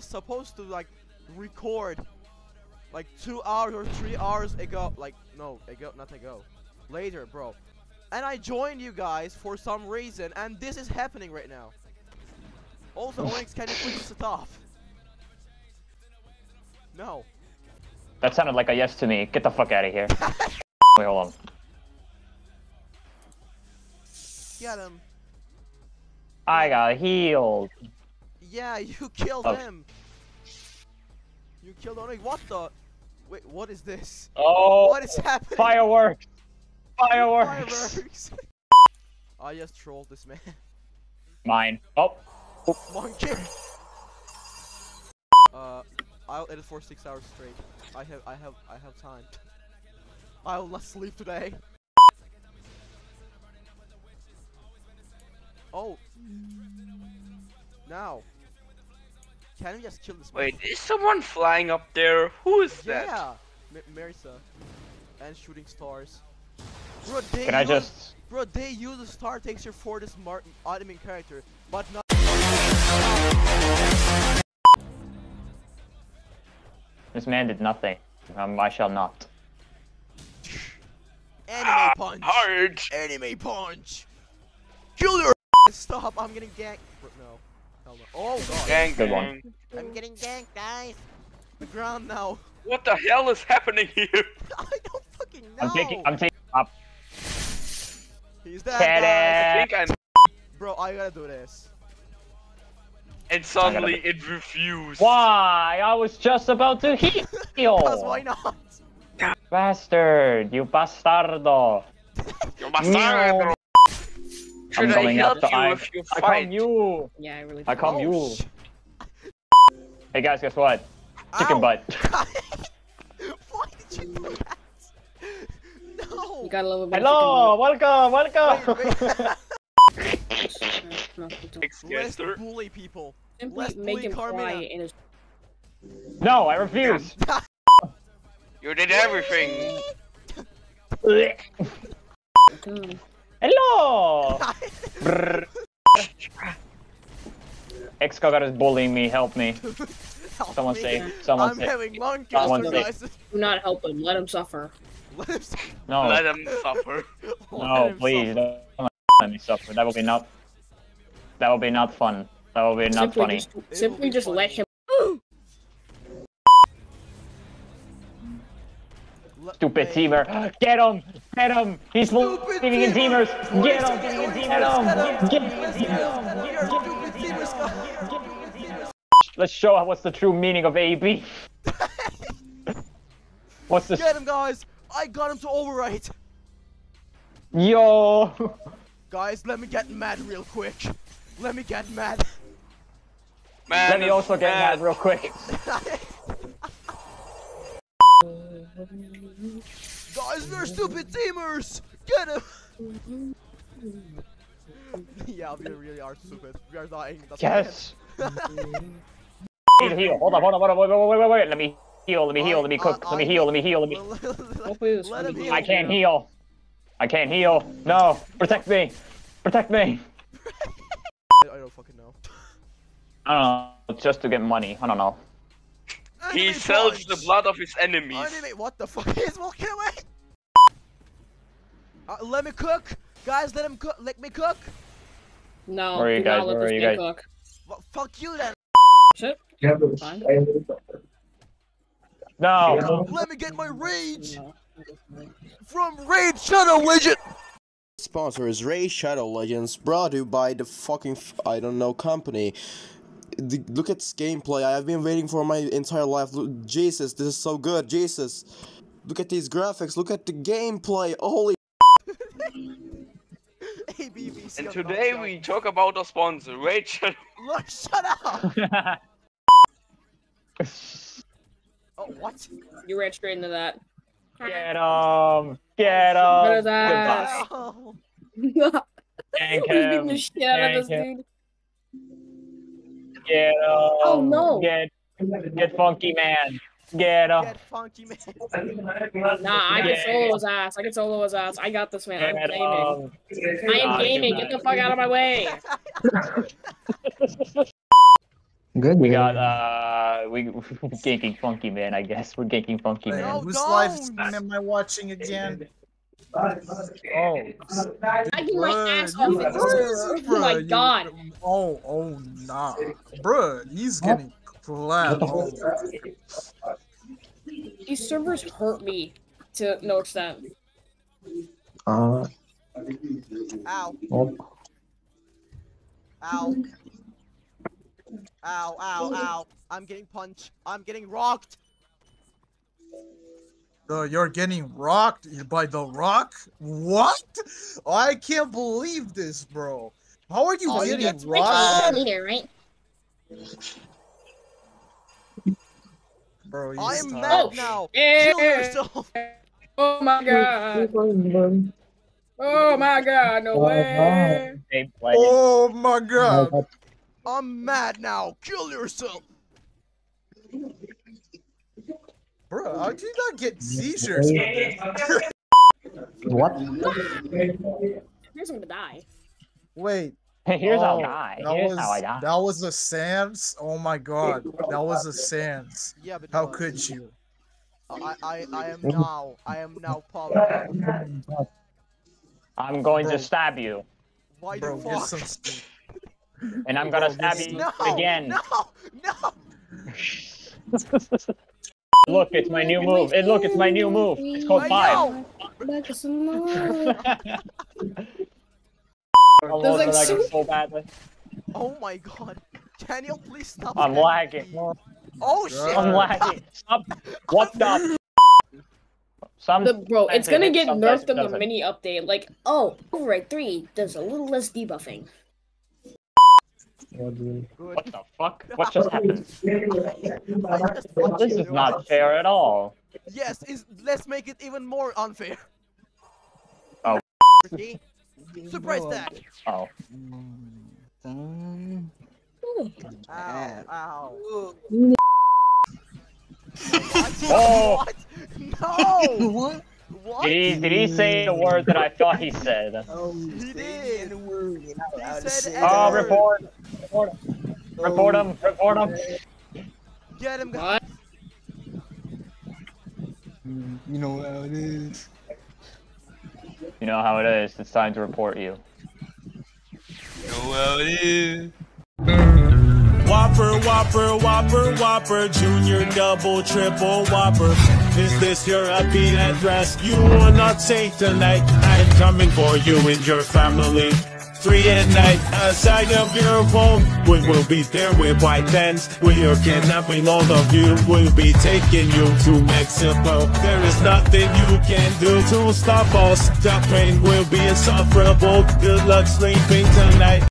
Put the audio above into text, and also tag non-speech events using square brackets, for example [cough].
was supposed to like record like two hours or three hours ago. Like no, ago, not ago, later, bro. And I joined you guys for some reason, and this is happening right now. Also, Onyx, can you please stop? No. That sounded like a yes to me. Get the fuck out of here. [laughs] Wait, hold on. Get him. I got healed. Yeah, [laughs] you killed Oh. him. You killed Onyx. What the? Wait, what is this? Oh, What is happening? fireworks! Fireworks! Fireworks. [laughs] I just trolled this man. Mine. Oh, Monkey. [laughs] Uh, I'll edit for six hours straight. I have, I have, I have time. I will not sleep today. Oh. Now. Can we just kill this man? Wait, is someone flying up there? Who is that? Yeah. Marisa. And shooting stars. Bro, they can I use- just? Bro, they use a star texture for this Mar anime character, but not. This man did nothing. Um, I shall not. Anime Ah, punch! Hard. Anime punch! Kill your [laughs] Stop, I'm getting ganked. Bro, No. Hell no. Oh god. Gang, Good one. I'm getting ganked, guys. The ground now. What the hell is happening here? [laughs] I don't fucking know. I'm taking. I'm taking. Up. He's dead, guys. I think I'm. Bro, I gotta do this. And suddenly it refused. Why? I was just about to [laughs] heal. Cause why not? Bastard! You bastardo! You bastardo. Should I'm I going help up to you I. if you I fight? come you. Yeah, I really. I come Oh, you. Hey guys, guess what? Chicken Ow. butt. [laughs] Why did you do that? No. You got a little bit. Hello, welcome, welcome. Wait, [laughs] Thanks, Let's bully people. Simply Let's make bully him Carmina. cry in his. no, I refuse. [laughs] You did everything. Cocoon. Hello. [laughs] Xcogar is bullying me. Help me. [laughs] Help Someone me. say. Someone I'm say. having lung Someone cancer, say- Do not help him. Let him suffer. Let him s- No, Let him suffer. [laughs] no, him please suffer. don't let me suffer. That will be not. That will be not fun. That will be not simply funny. just, simply just funny. let him. Stupid wait. teamer. Get him! Get him! He's Stupid believing in teamers! Get him! Get him! Get him! Get him! Let's get him. We are stupid teamers. Let's show what's the true meaning of AB. [laughs] What's the Get him, guys. I got him to overwrite. yo? Guys, let me get mad real quick. Let me get mad. Man, Let me it's also get mad real quick. [laughs] Guys, we're stupid teamers! Get him! [laughs] yeah, we really are stupid. We are dying. That's Yes. [laughs] Need to heal. Hold on, hold on, hold on, wait, wait, wait, wait, wait. Let me heal. Let me heal. Let me cook. Let me heal. Let me heal. Let me. [laughs] Hopefully Let will him heal. I can't heal. I can't heal. No, protect me. Protect me. I don't fucking know. I don't know. Just to get money. I don't know. He Enemy sells the blood of his enemies. Anime, what the fuck? He's walking away! Uh, let me cook! Guys, let him cook! Let me cook! No, Where are you guys? let Where are you guys? cook. Well, fuck you then! Shit. Fine. No. Let me get my rage! No. From Raid Shadow Legend! Sponsor is Raid Shadow Legends, brought to you by the fucking, f- I don't know, company. The, look at this gameplay, I have been waiting for my entire life. Look, Jesus, this is so good, Jesus. Look at these graphics, look at the gameplay, holy [laughs] ABV And today we talk about our sponsor, Rachel. [laughs] Look, shut up! [laughs] Oh, what? You ran straight into that. Get him. Get What is him. that? Goodbye. He's Gank beating the him. shit out of this Gank him. Dude. Get him. Oh, no. Get, get funky man. Get him. Get funky, man. Nah, I can Yeah. solo his ass. I can solo his ass. I got this man. I'm Get gaming. him. I am gaming. Get the fuck out of my way. [laughs] Good. We got uh, [laughs] we ganking funky man. I guess we're ganking funky Man, man. Oh, whose don't. live stream am I watching again? Oh, I get my ass off it. bruh, Oh my bruh, you- god. Oh, oh, nah, bruh, he's getting clapped. Oh, These servers hurt me to no extent. Uh, Ow. oh, Ow. Ow, ow, ow. I'm getting punched. I'm getting rocked. Uh, you're getting rocked by the rock? What? I can't believe this, bro. How are you Oh, you getting get rocked, here, right? bro? I'm tired. mad Oh, now. yeah. Kill yourself. Oh my god. Oh my god, no way. Oh my god. I'm mad now. Kill yourself. Bro, how did you not get seizures? from [laughs] what? Here's gonna die. Wait. Here's how oh, I oh, die. That Here's was, how I die. That was a sans? Oh my god. That was a sans. Yeah, but How no, could you? I, I, I am now. I am now powerful. I'm going Bro. to stab you, Why Bro, the fuck? some and I'm gonna stab you No, again. no, no. [laughs] [laughs] look, it's my new move. And look, it's my new move. It's called I five. know. Almost like lagging so- so badly. Oh my god. Daniel, please stop? I'm lagging. Oh shit. I'm lagging. Stop. What the? [laughs] Some. The, bro, it's gonna get nerfed in the mini update. Like, oh, override 3 does a little less debuffing. Good. What the fuck? What just happened? I just fucking This is not fair at all. Yes, is let's make it even more unfair. Oh. [laughs] Surprise that. Oh. Ow, ow. [laughs] Oh. What? No! What? What? Did he, did he say the word that I thought he said? Oh, He did. He said Oh, report. Report him. Report him. Report him. Get him, guys. Mm, you know how it is. You know how it is. It's time to report you. How it is? Whopper, Whopper, Whopper, Whopper, Junior, Double, Triple, Whopper. Is this your IP address? You will not say tonight. I'm coming for you and your family. Three at night, outside of your home. We will be there with white tents. We are kidnapping all of you. We'll be taking you to Mexico. There is nothing you can do to stop us. The pain will be insufferable. Good luck sleeping tonight.